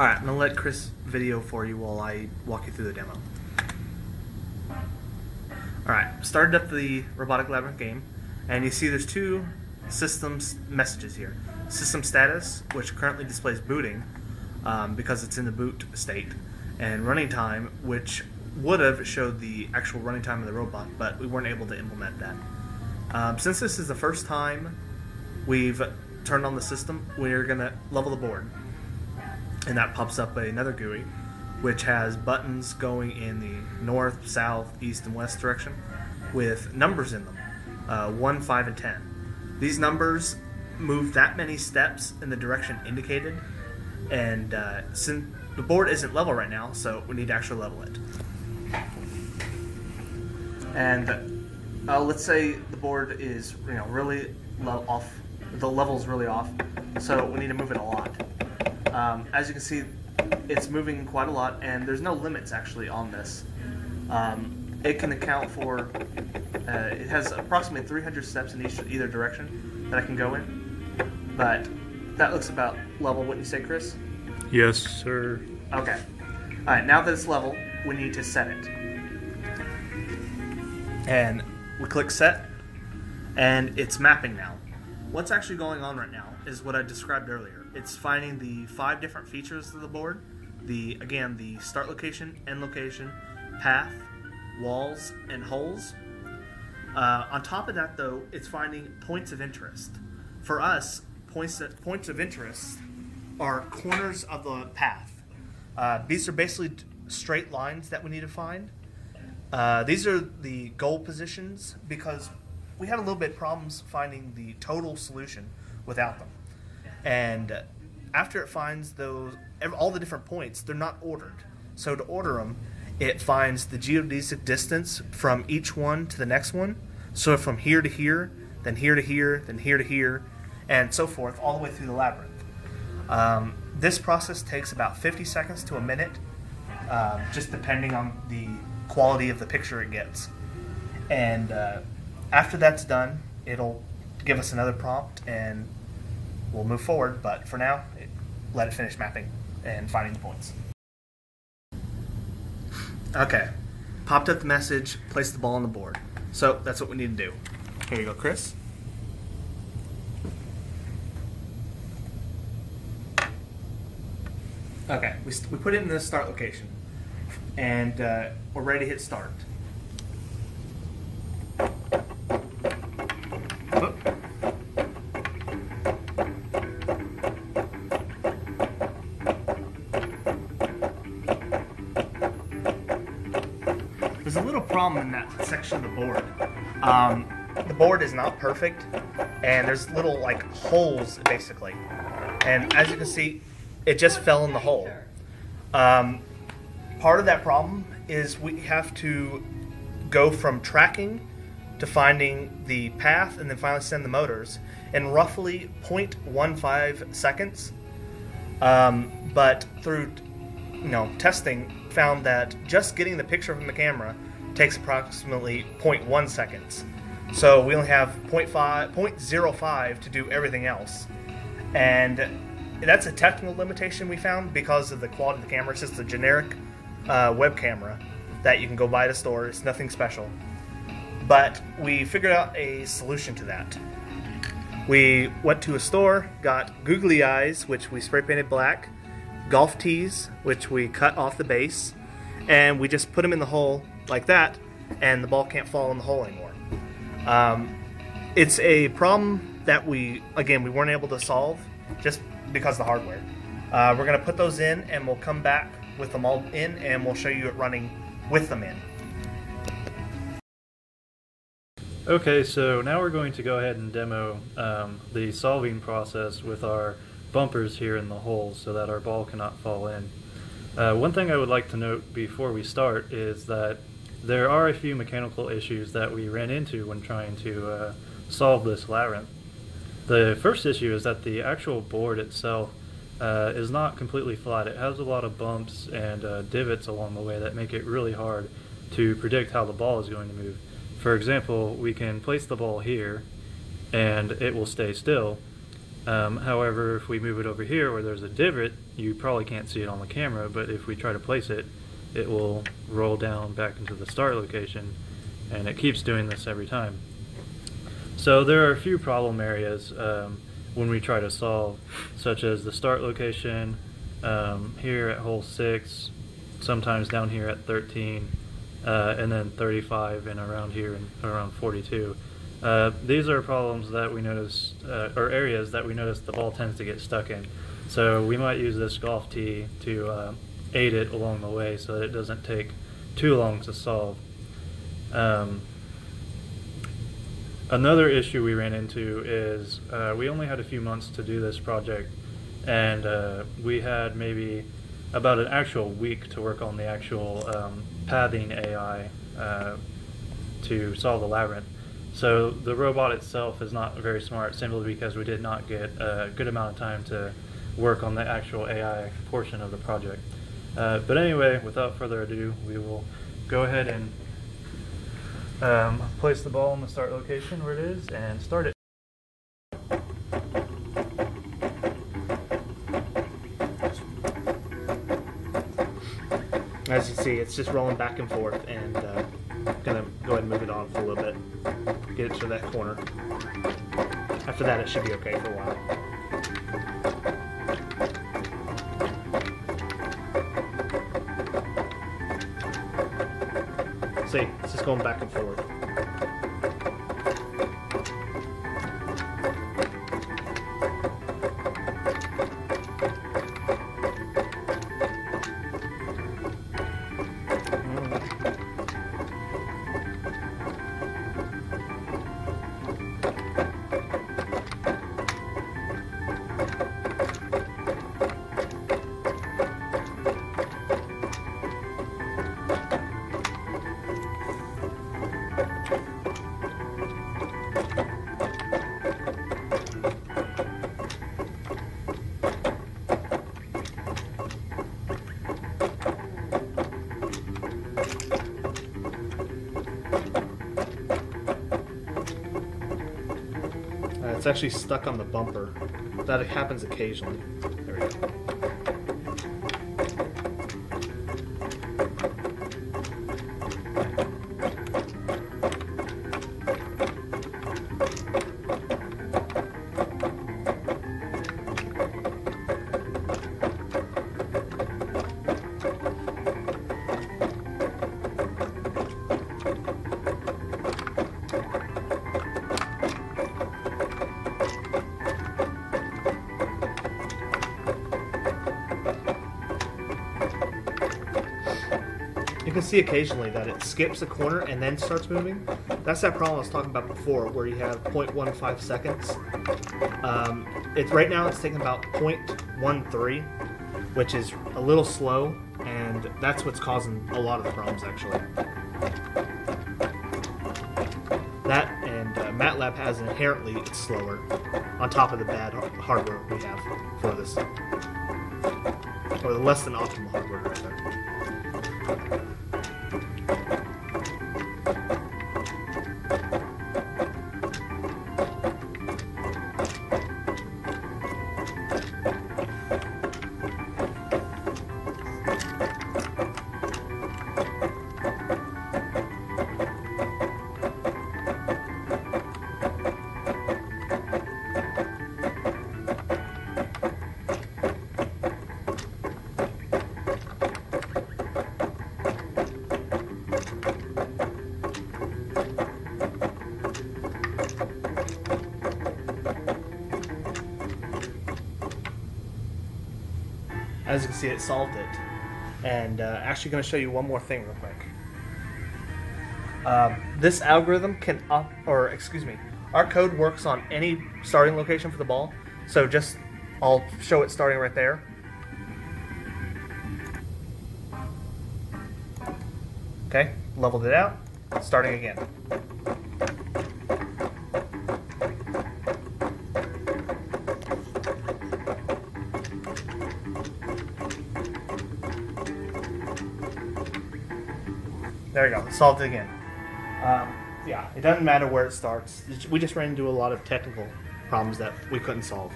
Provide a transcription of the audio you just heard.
All right, I'm gonna let Chris video for you while I walk you through the demo. All right, started up the Robotic Labyrinth game, and you see there's two systems messages here. System status, which currently displays booting um, because it's in the boot state, and running time, which would have showed the actual running time of the robot, but we weren't able to implement that. Um, since this is the first time we've turned on the system, we're gonna level the board, and that pops up another GUI, which has buttons going in the north, south, east, and west direction, with numbers in them, uh, one, five, and ten. These numbers move that many steps in the direction indicated, and uh, since the board isn't level right now, so we need to actually level it. And uh, let's say the board is you know really off, the level's really off, so we need to move it a lot. Um, as you can see, it's moving quite a lot, and there's no limits actually on this. Um, it can account for. Uh, it has approximately 300 steps in each either direction that I can go in, but that looks about level. Wouldn't you say, Chris? Yes, sir. Okay. All right. Now that it's level, we need to set it. And we click set, and it's mapping now. What's actually going on right now is what I described earlier. It's finding the five different features of the board. The again, the start location, end location, path, walls, and holes. Uh, on top of that, though, it's finding points of interest. For us, points that, points of interest are corners of the path. Uh, these are basically straight lines that we need to find. Uh, these are the goal positions because we had a little bit problems finding the total solution without them. And after it finds those all the different points, they're not ordered. So to order them, it finds the geodesic distance from each one to the next one. So from here to here, then here to here, then here to here, and so forth, all the way through the labyrinth. Um, this process takes about 50 seconds to a minute, uh, just depending on the quality of the picture it gets. And uh, after that's done, it'll give us another prompt and we'll move forward. But for now, it, let it finish mapping and finding the points. Okay, popped up the message, place the ball on the board. So that's what we need to do. Here you go, Chris. Okay, we, we put it in the start location, and uh, we're ready to hit start. Whoop. There's a little problem in that section of the board. Um, the board is not perfect, and there's little like holes basically. And as you can see, it just fell in the hole. Um, part of that problem is we have to go from tracking to finding the path and then finally send the motors in roughly 0.15 seconds. Um, but through you know testing, found that just getting the picture from the camera takes approximately 0.1 seconds. So we only have 0.5, 0.05 to do everything else, and that's a technical limitation we found because of the quality of the camera. It's just a generic uh, web camera that you can go buy at a store. It's nothing special. But we figured out a solution to that. We went to a store, got googly eyes, which we spray painted black, golf tees, which we cut off the base, and we just put them in the hole like that, and the ball can't fall in the hole anymore. Um, it's a problem that we, again, we weren't able to solve just because of the hardware. Uh, we're going to put those in, and we'll come back with them all in, and we'll show you it running with them in. Okay, so now we're going to go ahead and demo um, the solving process with our bumpers here in the hole so that our ball cannot fall in. Uh, one thing I would like to note before we start is that there are a few mechanical issues that we ran into when trying to uh, solve this labyrinth. The first issue is that the actual board itself uh, is not completely flat. It has a lot of bumps and uh, divots along the way that make it really hard to predict how the ball is going to move. For example, we can place the ball here and it will stay still, Um, however, if we move it over here where there's a divot, you probably can't see it on the camera, but if we try to place it, it will roll down back into the start location, and it keeps doing this every time. So there are a few problem areas um, when we try to solve, such as the start location, um, here at hole 6, sometimes down here at 13, uh, and then 35 and around here and around 42. Uh, these are problems that we notice, uh, or areas that we notice the ball tends to get stuck in. So we might use this golf tee to uh, aid it along the way so that it doesn't take too long to solve. Um, another issue we ran into is uh, we only had a few months to do this project, and uh, we had maybe about an actual week to work on the actual um, pathing AI to solve the labyrinth. So the robot itself is not very smart simply because we did not get a good amount of time to work on the actual AI portion of the project. Uh, but anyway, without further ado, we will go ahead and um, place the ball in the start location where it is and start it. As you see, it's just rolling back and forth, and uh, gonna go ahead and move it off a little bit, get it to that corner. After that, it should be okay for a while. See, it's just going back and forth. It's actually stuck on the bumper. That happens occasionally. See occasionally that it skips a corner and then starts moving. That's that problem I was talking about before, where you have 0.15 seconds. Um, it's right now it's taking about 0.13, which is a little slow, and that's what's causing a lot of the problems actually. That and uh, MATLAB has inherently it's slower, on top of the bad har- hardware we have for this, or the less than optimal hardware rather. As you can see, it solved it. And uh, actually, going to show you one more thing real quick. Um, this algorithm can up, or excuse me, our code works on any starting location for the ball. So just, I'll show it starting right there. Okay, leveled it out, starting again. There we go. Solved it again. Um, yeah, it doesn't matter where it starts. We just ran into a lot of technical problems that we couldn't solve.